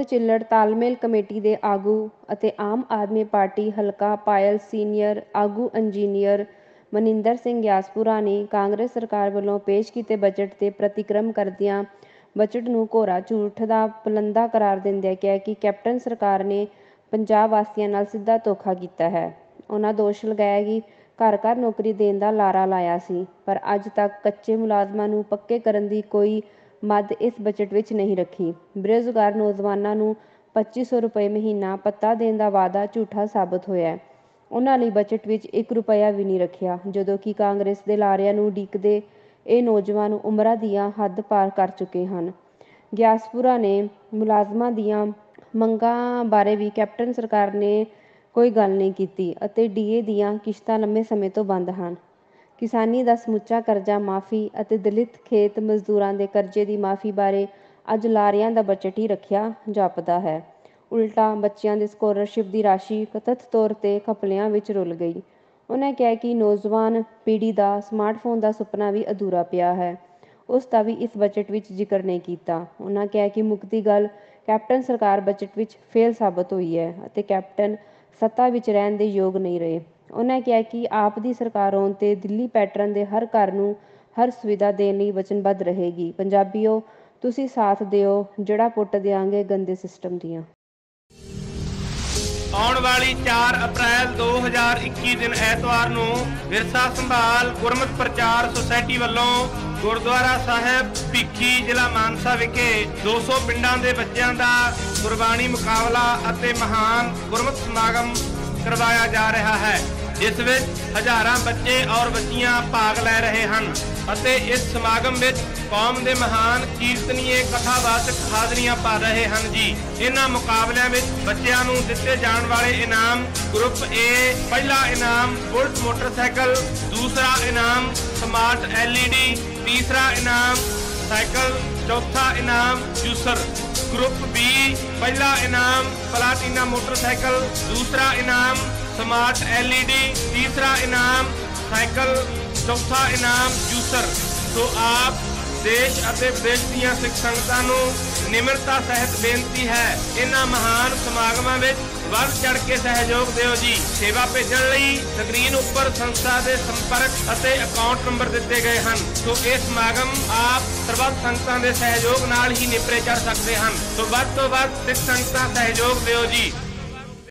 ਗੋਬਿੰਦ ਚਿੱਲੜ ਤਾਲਮੇਲ ਕਮੇਟੀ ਦੇ ਆਗੂ ਅਤੇ ਆਮ ਆਦਮੀ ਪਾਰਟੀ ਹਲਕਾ ਪਾਇਲ ਸੀਨੀਅਰ ਆਗੂ ਇੰਜੀਨੀਅਰ ਮਨਿੰਦਰ ਸਿੰਘ ਗਿਆਸਪੁਰਾ ਨੇ ਕਾਂਗਰਸ ਸਰਕਾਰ ਵੱਲੋਂ ਪੇਸ਼ ਕੀਤੇ ਬਜਟ ਤੇ ਪ੍ਰਤੀਕਰਮ ਕਰਦਿਆਂ ਬਜਟ ਨੂੰ ਘੋਰਾ ਝੂਠ ਦਾ ਪਲੰਦਾ ਕਰਾਰ ਦਿੰਦਿਆਂ ਕਿਹਾ ਕਿ ਕੈਪਟਨ ਸਰਕਾਰ ਨੇ ਪੰਜਾਬ ਵਾਸੀਆਂ ਨਾਲ ਸਿੱਧਾ ਧੋਖਾ ਕੀਤਾ ਹੈ। ਉਹਨਾਂ ਦੋਸ਼ ਲਗਾਇਆ ਕਿ ਘਰ ਘਰ ਨੌਕਰੀ ਦੇਣ ਦਾ ਲਾਰਾ ਲਾਇਆ ਸੀ, ਪਰ ਅੱਜ ਤੱਕ ਕੱਚੇ ਮੁਲਾਜ਼ਮਾਂ ਨੂੰ ਪੱਕੇ ਕਰਨ ਦੀ ਕੋਈ ਮੱਦ ਇਸ ਬਜਟ ਵਿੱਚ ਨਹੀਂ ਰੱਖੀ। ਬੇਰੁਜ਼ਗਾਰ ਨੌਜਵਾਨਾਂ ਨੂੰ 2500 ਰੁਪਏ ਮਹੀਨਾ ਭੱਤਾ ਦੇਣ ਦਾ ਵਾਅਦਾ ਝੂਠਾ ਸਾਬਤ ਹੋਇਆ ਉਹਨਾਂ ਲਈ ਬਜਟ ਵਿੱਚ 1 ਰੁਪਇਆ ਵੀ ਨਹੀਂ ਰੱਖਿਆ, ਜਦੋਂ ਕਿ ਕਾਂਗਰਸ ਦੇ ਲਾਰਿਆਂ ਨੂੰ ਉਡੀਕਦੇ ਇਹ ਨੌਜਵਾਨ ਉਮਰਾਂ ਦੀਆਂ ਹੱਦ ਪਾਰ ਕਰ ਚੁੱਕੇ ਹਨ। ਗਿਆਸਪੁਰਾ ਨੇ ਮੁਲਾਜ਼ਮਾਂ ਦੀਆਂ ਮੰਗਾਂ ਬਾਰੇ ਵੀ ਕੈਪਟਨ ਸਰਕਾਰ ਨੇ ਕੋਈ ਗੱਲ ਨਹੀਂ ਕੀਤੀ ਅਤੇ ਡੀਏ ਦੀਆਂ ਕਿਸ਼ਤਾਂ ਲੰਮੇ ਸਮੇਂ ਤੋਂ ਬੰਦ ਹਨ। ਕਿਸਾਨੀ ਦਾ ਸਮੁੱਚਾ ਕਰਜ਼ਾ ਮਾਫੀ ਅਤੇ ਦਲਿਤ ਖੇਤ ਮਜ਼ਦੂਰਾਂ ਦੇ ਕਰਜ਼ੇ ਦੀ ਮਾਫੀ ਬਾਰੇ ਅੱਜ ਲਾਰਿਆਂ ਦਾ ਬਜਟ ਹੀ ਰੱਖਿਆ ਜਾਪਦਾ ਹੈ। ਉਲਟਾ ਬੱਚਿਆਂ ਦੇ ਸਕਾਲਰਸ਼ਿਪ ਦੀ ਰਾਸ਼ੀ ਕਥਿਤ ਤੌਰ ਤੇ ਘਪਲਿਆਂ ਵਿੱਚ ਰੁਲ ਗਈ। ਉਹਨਾਂ ਕਿਹਾ ਕਿ ਨੌਜਵਾਨ ਪੀੜ੍ਹੀ ਦਾ ਸਮਾਰਟਫੋਨ ਦਾ ਸੁਪਨਾ ਵੀ ਅਧੂਰਾ ਪਿਆ ਹੈ। ਉਸ ਦਾ ਵੀ ਇਸ ਬਜਟ ਵਿੱਚ ਜ਼ਿਕਰ ਨਹੀਂ ਕੀਤਾ। ਉਹਨਾਂ ਕਿਹਾ ਕਿ ਮੁੱਕਦੀ ਗੱਲ ਕੈਪਟਨ ਸਰਕਾਰ ਬਜਟ ਵਿੱਚ ਫੇਲ ਸਾਬਤ ਹੋਈ ਹੈ ਅਤੇ ਕੈਪਟਨ ਸੱਤਾ ਵਿੱਚ ਰਹਿਣ ਦੇ ਯੋਗ ਨਹੀਂ ਰਹੇ। ਉਨ੍ਹਾਂ ਕਿਹਾ ਕਿ ਆਪ ਦੀ ਸਰਕਾਰ ਆਉਣ ਤੇ ਦਿੱਲੀ ਪੈਟਰਨ ਦੇ ਹਰ ਘਰ ਨੂੰ ਹਰ ਸੁਵਿਧਾ ਦੇਣ ਲਈ ਵਚਨਬੱਧ ਰਹੇਗੀ। ਪੰਜਾਬੀਓ, ਤੁਸੀਂ ਸਾਥ ਦਿਓ ਜੜਾ ਪੁੱਟ ਦਿਆਂਗੇ ਗੰਦੇ ਸਿਸਟਮ ਦੀਆਂ। ਆਉਣ ਵਾਲੀ 4 ਅਪ੍ਰੈਲ 2021 ਦਿਨ ਐਤਵਾਰ ਨੂੰ ਵਿਰਸਾ ਸੰਭਾਲ ਗੁਰਮਤਿ ਪ੍ਰਚਾਰ ਸੁਸਾਇਟੀ ਵੱਲੋਂ ਗੁਰਦੁਆਰਾ ਸਾਹਿਬ, ਭਿੱਖੀ ਜ਼ਿਲ੍ਹਾ ਮਾਨਸਾ ਵਿਖੇ 200 ਪਿੰਡਾਂ ਦੇ ਬੱਚਿਆਂ ਦਾ ਗੁਰਬਾਣੀ ਮੁਕਾਬਲਾ ਅਤੇ ਮਹਾਨ ਗੁਰਮਤਿ ਸਮਾਗਮ ਕਰਵਾਇਆ ਜਾ ਰਿਹਾ ਹੈ। ਜਿਸ ਵਿੱਚ ਹਜ਼ਾਰਾਂ ਬੱਚੇ ਔਰ ਬੱਚੀਆਂ ਭਾਗ ਲੈ ਰਹੇ ਹਨ ਅਤੇ ਇਸ ਸਮਾਗਮ ਵਿੱਚ ਕੌਮ ਦੇ ਮਹਾਨ ਕੀਰਤਨੀਏ, ਕਥਾਵਾਚਕ ਹਾਜ਼ਰੀਆਂ ਭਰ ਰਹੇ ਹਨ ਜੀ। ਇਹਨਾਂ ਮੁਕਾਬਲਿਆਂ ਵਿੱਚ ਬੱਚਿਆਂ ਨੂੰ ਦਿੱਤੇ ਜਾਣ ਵਾਲੇ ਇਨਾਮ ਗਰੁੱਪ A, ਪਹਿਲਾ ਇਨਾਮ ਬੁਲਟ ਮੋਟਰਸਾਈਕਲ, ਦੂਸਰਾ ਇਨਾਮ ਸਮਾਰਟ LED ਤੀਸਰਾ ਇਨਾਮ ਸਾਈਕਲ, ਚੌਥਾ ਇਨਾਮ ਜੂਸਰ। ਗਰੁੱਪ B, ਪਹਿਲਾ ਇਨਾਮ ਪਲਾਟੀਨਾ ਮੋਟਰਸਾਈਕਲ, ਦੂਸਰਾ ਇਨਾਮ ਸਮਾਰਟ LED ਤੀਸਰਾ ਇਨਾਮ, ਸਾਈਕਲ, ਚੌਥਾ ਇਨਾਮ, ਜੂਸਰ। ਸੋ ਆਪ ਦੇਸ਼ ਅਤੇ ਵਿਦੇਸ਼ ਦੀਆਂ ਸਿੱਖ ਸੰਗਤਾਂ ਨੂੰ ਨਿਮਰਤਾ ਸਹਿਤ ਬੇਨਤੀ ਹੈ, ਇਹਨਾਂ ਮਹਾਨ ਸਮਾਗਮਾਂ ਵਿੱਚ ਵੱਧ ਚੜ ਕੇ ਸਹਿਯੋਗ ਦਿਓ ਜੀ। ਸੇਵਾ ਭੇਜਣ ਲਈ ਸਕਰੀਨ ਉੱਪਰ ਸੰਸਥਾ ਦੇ ਸੰਪਰਕ ਅਤੇ ਅਕਾਊਂਟ ਨੰਬਰ ਦਿੱਤੇ ਗਏ ਹਨ। ਸੋ ਇਹ ਸਮਾਗਮ ਆਪ ਸਰਬੱਤ ਸੰਗਤਾਂ ਦੇ ਸਹਿਯੋਗ ਨਾਲ ਹੀ ਨਿਪਰੇ ਚੜ ਸਕਦੇ ਹਨ। ਸੋ ਵੱਧ ਤੋਂ ਵੱਧ ਸਿੱਖ ਸੰਗਤਾਂ ਸਹਿਯੋਗ ਦਿਓ ਜੀ।